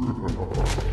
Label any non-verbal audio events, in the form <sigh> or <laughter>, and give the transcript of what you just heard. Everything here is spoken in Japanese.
作 <laughs> っ